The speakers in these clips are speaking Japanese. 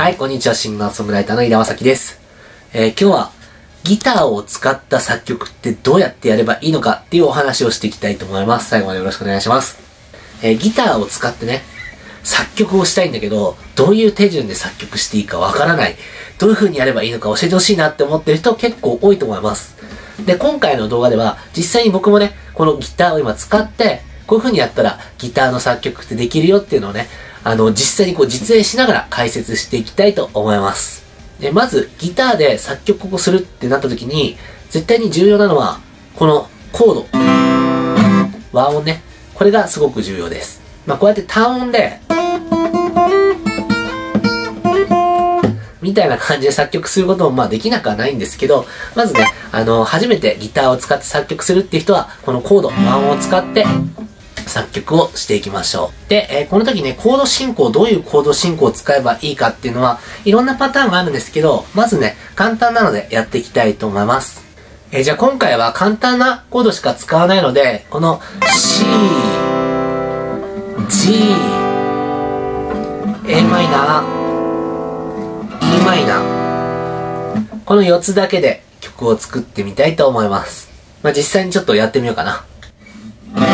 はい、こんにちは。シンガーソングライターの井田正樹です。えー今日はギターを使った作曲ってどうやってやればいいのかっていうお話をしていきたいと思います。最後までよろしくお願いします。えーギターを使ってね、作曲をしたいんだけど、どういう手順で作曲していいかわからない。どういう風にやればいいのか教えてほしいなって思ってる人結構多いと思います。で、今回の動画では、実際に僕もね、このギターを今使って、こういう風にやったらギターの作曲ってできるよっていうのをね、あの、実際にこう実演しながら解説していきたいと思います。で、まず、ギターで作曲をするってなった時に、絶対に重要なのは、このコード。和音ね。これがすごく重要です。まあ、こうやって単音で、みたいな感じで作曲することもまあできなくはないんですけど、まずね、あの、初めてギターを使って作曲するっていう人は、このコード、和音を使って作曲をしていきましょう。で、えーこの時ね、コード進行、どういうコード進行を使えばいいかっていうのは、いろんなパターンがあるんですけど、まずね、簡単なのでやっていきたいと思います。えーじゃあ今回は簡単なコードしか使わないので、この C、G、a マイナー、e マイナー。この4つだけで曲を作ってみたいと思います。まあ、実際にちょっとやってみようかな。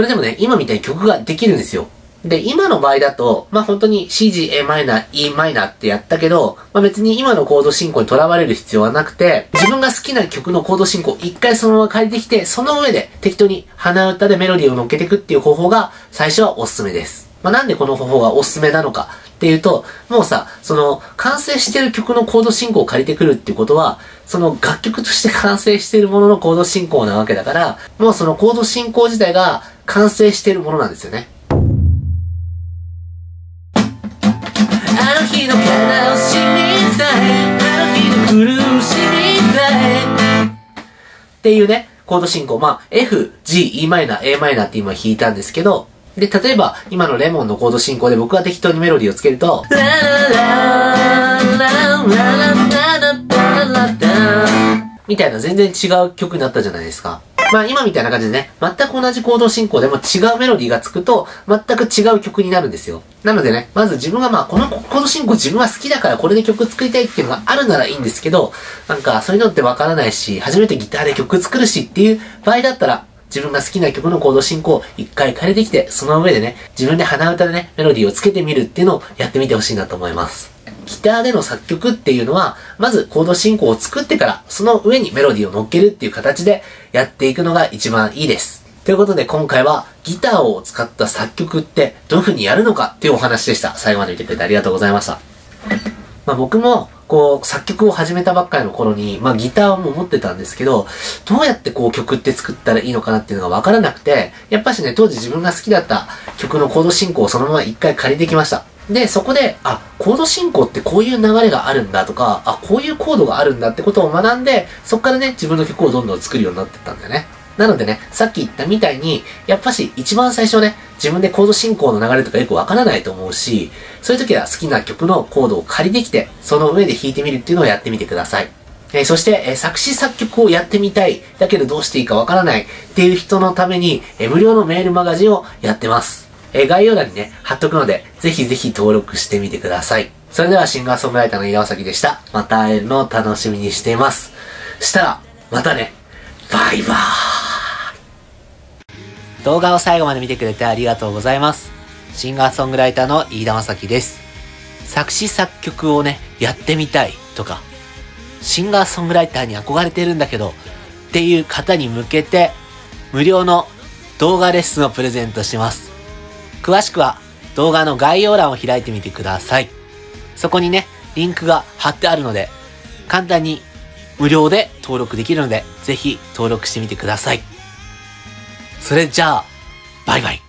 それでもね、今みたいに曲ができるんですよ。で、今の場合だと、まあ本当に C、G、A マイナー、E マイナーってやったけど、まあ別に今のコード進行にとらわれる必要はなくて、自分が好きな曲のコード進行を一回そのまま借りてきて、その上で適当に鼻歌でメロディーを乗っけていくっていう方法が最初はおすすめです。まあなんでこの方法がおすすめなのかっていうと、もうさ、その完成してる曲のコード進行を借りてくるっていうことは、その楽曲として完成しているもののコード進行なわけだから、もうそのコード進行自体が完成しているものなんですよね。あの日の悲しみさえ、あの日の苦しみさえ。っていうね、コード進行。まあ、F、G、E マイナー、A マイナーって今弾いたんですけど、で、例えば、今のレモンのコード進行で僕が適当にメロディーをつけると、みたいな全然違う曲になったじゃないですか。まあ今みたいな感じでね、全く同じコード進行でも違うメロディーがつくと、全く違う曲になるんですよ。なのでね、まず自分がまあこのコード進行自分は好きだからこれで曲作りたいっていうのがあるならいいんですけど、なんかそういうのってわからないし、初めてギターで曲作るしっていう場合だったら、自分が好きな曲のコード進行を一回借りてきて、その上でね、自分で鼻歌でね、メロディーをつけてみるっていうのをやってみてほしいなと思います。ギターでの作曲っていうのは、まずコード進行を作ってから、その上にメロディーを乗っけるっていう形でやっていくのが一番いいです。ということで今回はギターを使った作曲ってどういう風にやるのかっていうお話でした。最後まで見てくれてありがとうございました。まあ僕も、こう、作曲を始めたばっかりの頃に、まあギターも持ってたんですけど、どうやってこう曲って作ったらいいのかなっていうのがわからなくて、やっぱしね、当時自分が好きだった曲のコード進行をそのまま一回借りてきました。で、そこで、あ、コード進行ってこういう流れがあるんだとか、あ、こういうコードがあるんだってことを学んで、そこからね、自分の曲をどんどん作るようになってったんだよね。なのでね、さっき言ったみたいに、やっぱし一番最初ね、自分でコード進行の流れとかよくわからないと思うし、そういう時は好きな曲のコードを借りてきて、その上で弾いてみるっていうのをやってみてください。えーそして、えー作詞作曲をやってみたい。だけどどうしていいかわからないっていう人のために、えー無料のメールマガジンをやってます。え概要欄にね、貼っとくので、ぜひぜひ登録してみてください。それではシンガーソングライターの岩崎でした。また会えるのを楽しみにしています。したら、またね。バイバーイ。動画を最後まで見てくれてありがとうございます。シンガーソングライターの飯田正樹です。作詞作曲をね、やってみたいとか、シンガーソングライターに憧れてるんだけど、っていう方に向けて、無料の動画レッスンをプレゼントします。詳しくは動画の概要欄を開いてみてください。そこにね、リンクが貼ってあるので、簡単に無料で登録できるので、ぜひ登録してみてください。それじゃあ、バイバイ。